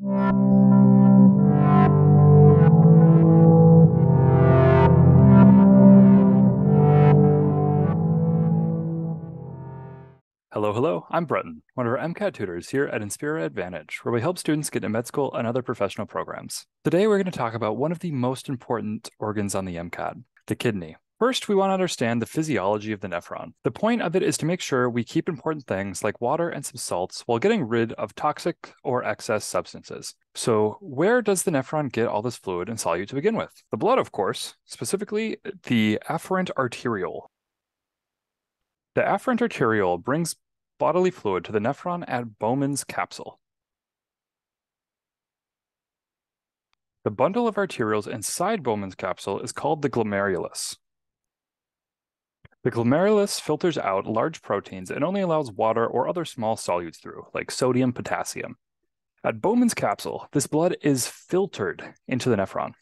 Hello, hello, I'm Bretton, one of our MCAT tutors here at Inspira Advantage, where we help students get into med school and other professional programs. Today, we're going to talk about one of the most important organs on the MCAT, the kidney. First, we want to understand the physiology of the nephron. The point of it is to make sure we keep important things like water and some salts while getting rid of toxic or excess substances. So, where does the nephron get all this fluid and solute to begin with? The blood, of course, specifically the afferent arteriole. The afferent arteriole brings bodily fluid to the nephron at Bowman's capsule. The bundle of arterioles inside Bowman's capsule is called the glomerulus. The glomerulus filters out large proteins and only allows water or other small solutes through, like sodium, potassium. At Bowman's capsule, this blood is filtered into the nephron.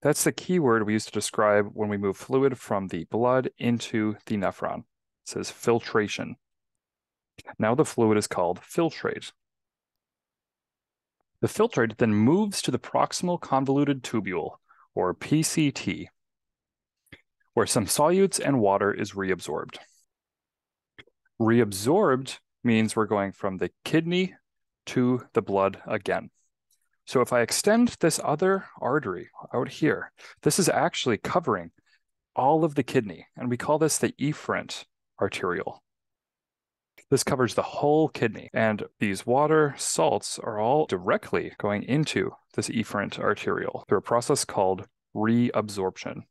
That's the key word we use to describe when we move fluid from the blood into the nephron. It says filtration. Now the fluid is called filtrate. The filtrate then moves to the proximal convoluted tubule, or PCT, where some solutes and water is reabsorbed. Reabsorbed means we're going from the kidney to the blood again. So if I extend this other artery out here, this is actually covering all of the kidney, and we call this the efferent arteriole. This covers the whole kidney, and these water salts are all directly going into this efferent arteriole through a process called reabsorption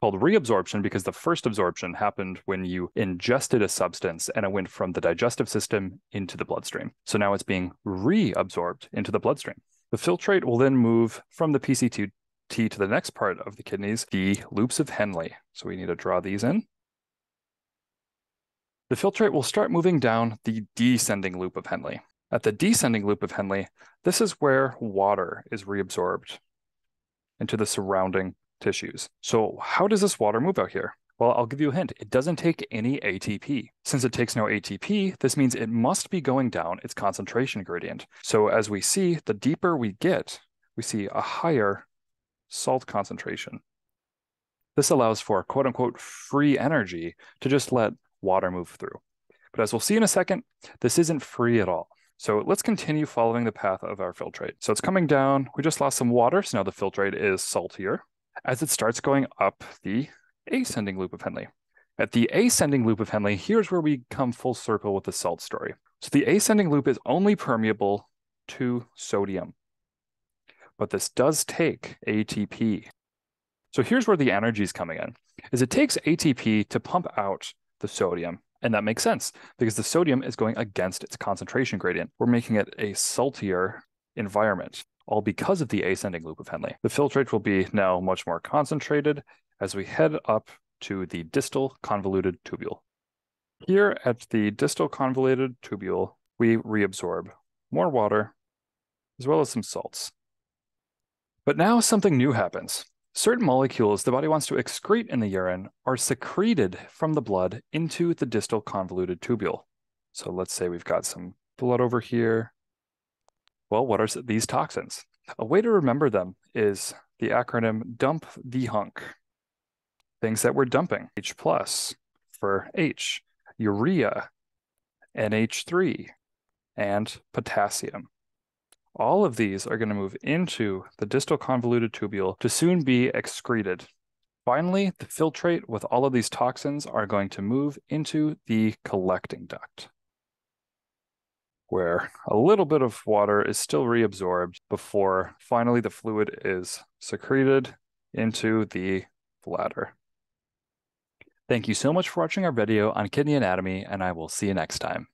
called reabsorption because the first absorption happened when you ingested a substance and it went from the digestive system into the bloodstream. So now it's being reabsorbed into the bloodstream. The filtrate will then move from the PCT to the next part of the kidneys, the loops of Henle. So we need to draw these in. The filtrate will start moving down the descending loop of Henle. At the descending loop of Henle, this is where water is reabsorbed into the surrounding tissues. So how does this water move out here? Well, I'll give you a hint. It doesn't take any ATP. Since it takes no ATP, this means it must be going down its concentration gradient. So as we see, the deeper we get, we see a higher salt concentration. This allows for quote unquote free energy to just let water move through. But as we'll see in a second, this isn't free at all. So let's continue following the path of our filtrate. So it's coming down. We just lost some water, so now the filtrate is saltier as it starts going up the ascending loop of Henle. At the ascending loop of Henle, here's where we come full circle with the salt story. So the ascending loop is only permeable to sodium, but this does take ATP. So here's where the energy is coming in, is it takes ATP to pump out the sodium. And that makes sense because the sodium is going against its concentration gradient. We're making it a saltier environment all because of the ascending loop of Henle. The filtrate will be now much more concentrated as we head up to the distal convoluted tubule. Here at the distal convoluted tubule, we reabsorb more water as well as some salts. But now something new happens. Certain molecules the body wants to excrete in the urine are secreted from the blood into the distal convoluted tubule. So let's say we've got some blood over here, well, what are these toxins? A way to remember them is the acronym DUMP the hunk. Things that we're dumping H plus for H, urea, NH3, and potassium. All of these are going to move into the distal convoluted tubule to soon be excreted. Finally, the filtrate with all of these toxins are going to move into the collecting duct where a little bit of water is still reabsorbed before finally the fluid is secreted into the bladder. Thank you so much for watching our video on kidney anatomy, and I will see you next time.